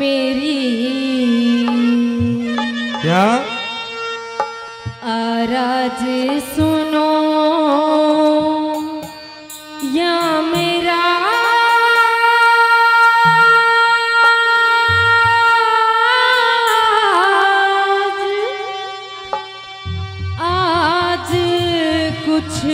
मेरी। क्या? आराज सुनो या मेरा। आज आज कुछ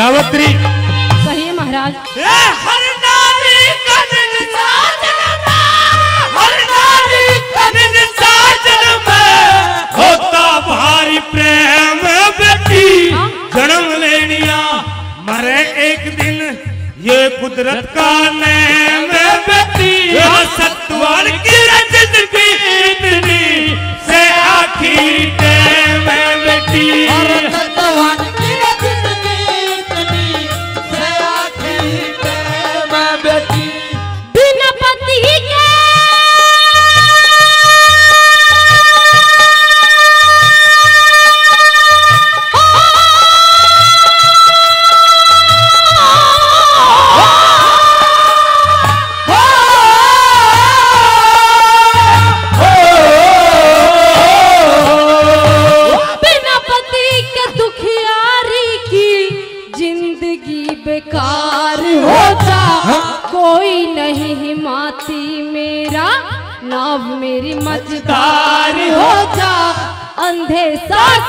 सावित्री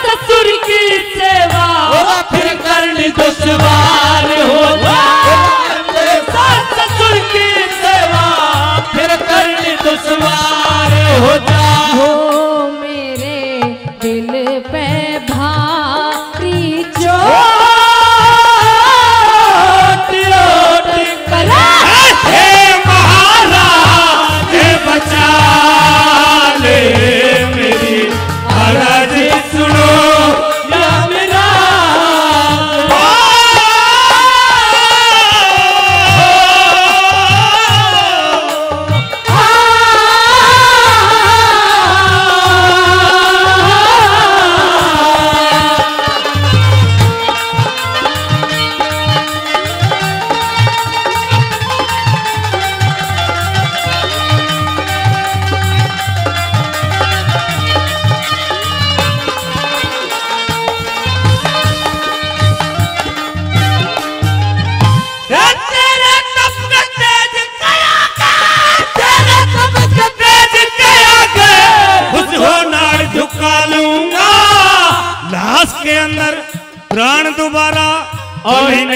ससुर की सेवा। फिर करनी दुश्वार हो। सास ससुर की सेवा। फिर करनी दुश्वार हो।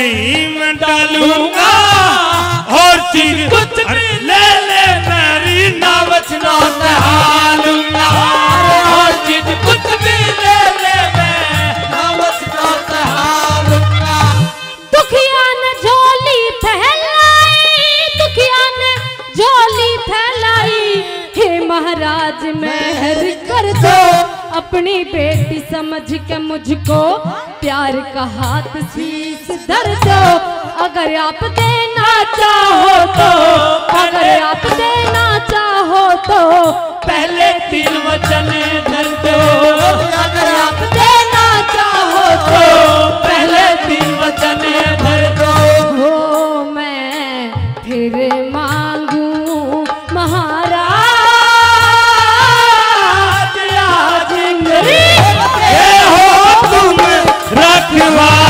नहीं मैं डालूँगा और चीज़ कुछ ले ले मेरी ना हालूँगा। और चीज़ कुछ भी ले ले मैं नात हालूँगा। दुखिया ने झोली फैलाई दुखिया ने झोली फैलाई। हे महाराज मेहर कर दो। अपनी बेटी समझ के मुझको प्यार का हाथ शीस धर दो अगर आप देना चाहो तो अगर आप देना चाहो तो पहले तीन वचन धर दो। अगर आप देना चाहो तो पहले तीन वचन धर दो। हो, मैं फिर मांगू महाराज। हो, तुम रखवारे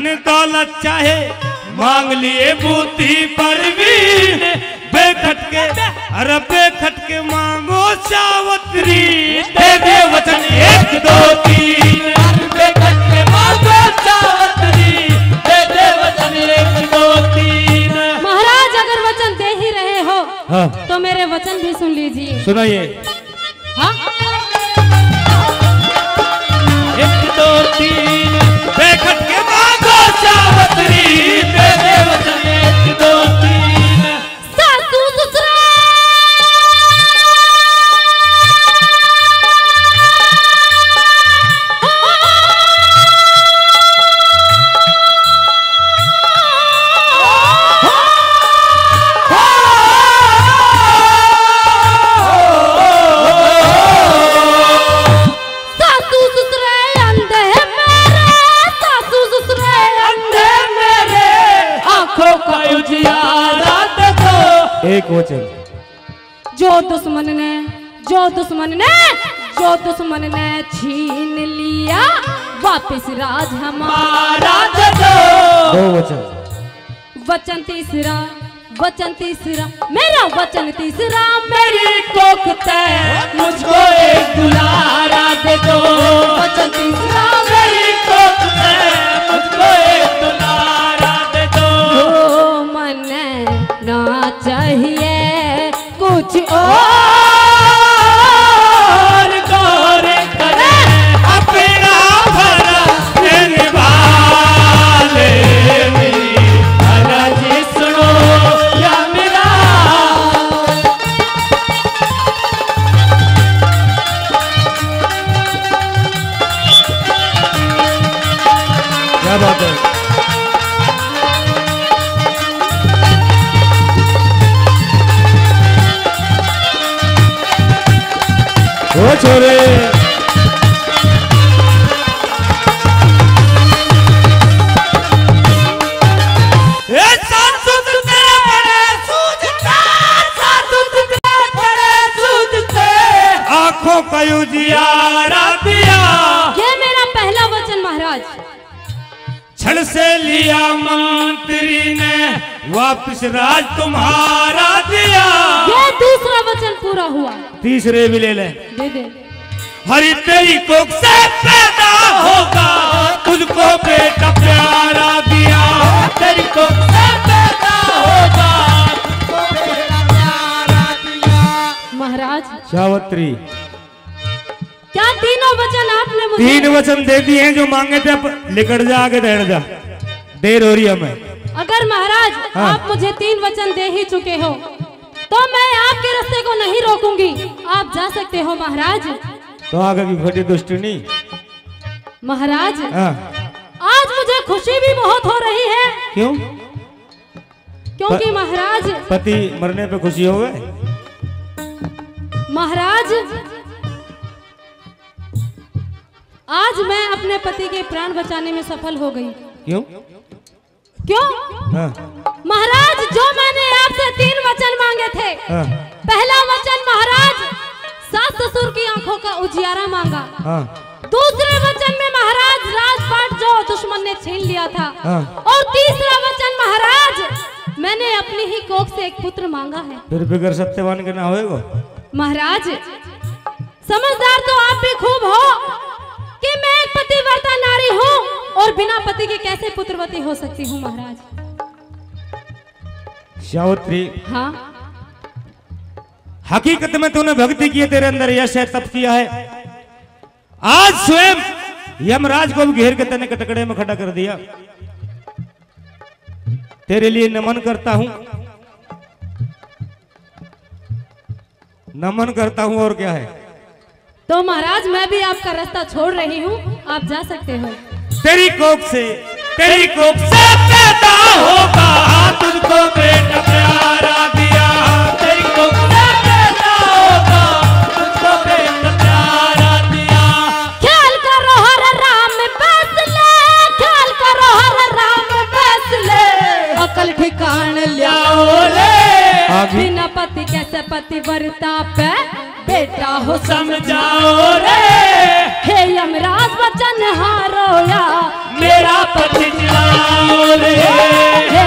धन दौलत चाहे मांग लिए बूती परवीन। बेखटके अरे बेखटके मांगो सावत्री। दे दे वचन एक दो तीन। महाराज अगर वचन दे ही रहे हो हाँ। तो मेरे वचन भी सुन लीजिए। सुनाइए। एक जो दुश्मन ने जो दुश्मन ने जो दुश्मन ने छीन लिया वापस राज हमारा दे वचन। वचन तीसरा वचन तीसरा मेरा वचन तीसरा मेरी कोख मुझको एक दुलारा दे दो। वचन तीसरा मेरी कोख मुझको एक कुछ और आँखों का उजियारा दिया ये मेरा पहला वचन महाराज। छल से लिया मंत्री ने वापस राज तुम्हारा दिया। ये दूसरा वचन पूरा हुआ। तीसरे भी ले ले। दे दे। हरी तेरी कोख से पैदा होगा। तुझको बेटा प्यारा दिया। तेरी कोख से पैदा होगा। महाराज। सावत्री। क्या तीनों वचन आपने मुझे तीन वचन दे दिए हैं जो मांगे थे लिकड़ जा आगे बैठ जा देर हो रही है हमें। अगर महाराज हाँ। आप मुझे तीन वचन दे ही चुके हो तो मैं आपके रास्ते को नहीं रोकूँगी। आप जा सकते हो महाराज। तो आगे की दुष्टनी। नहीं महाराज हाँ। आज मुझे खुशी भी बहुत हो रही है। क्यों? क्योंकि महाराज पति मरने पे खुशी हो गए? महाराज आज मैं अपने पति के प्राण बचाने में सफल हो गई। क्यों? क्यों? हाँ। महाराज जो मैंने आपसे तीन वचन मांगे थे हाँ। पहला वचन महाराज उजियारा मांगा। हाँ। दूसरे वचन में महाराज राजपाट जो दुश्मन ने छीन लिया था हाँ। और तीसरा वचन महाराज मैंने अपनी ही कोख से एक पुत्र मांगा है। फिर बिगर सत्यवान के ना होएगा? महाराज समझदार तो आप भी खूब हो कि मैं एक पतिव्रता नारी हूँ और बिना पति के कैसे पुत्रवती हो सकती हूँ महाराज? सावित्री हाँ। हकीकत में तूने भक्ति की है तेरे अंदर यश है तप किया है। आज स्वयं यमराज को भी घेर के तने कटकड़े में खड़ा कर दिया। तेरे लिए नमन करता हूँ। नमन करता हूँ और क्या है? तो महाराज मैं भी आपका रास्ता छोड़ रही हूँ। आप जा सकते हो। तेरी कोख से तेरी कोख से पैदा होगा। तुझको बेटा प्यारा बिना पति कैसे पति वरता पे बेटा हो समझाओ रे। हे यमराज वचन हारोया मेरा पति जाओ रे। हे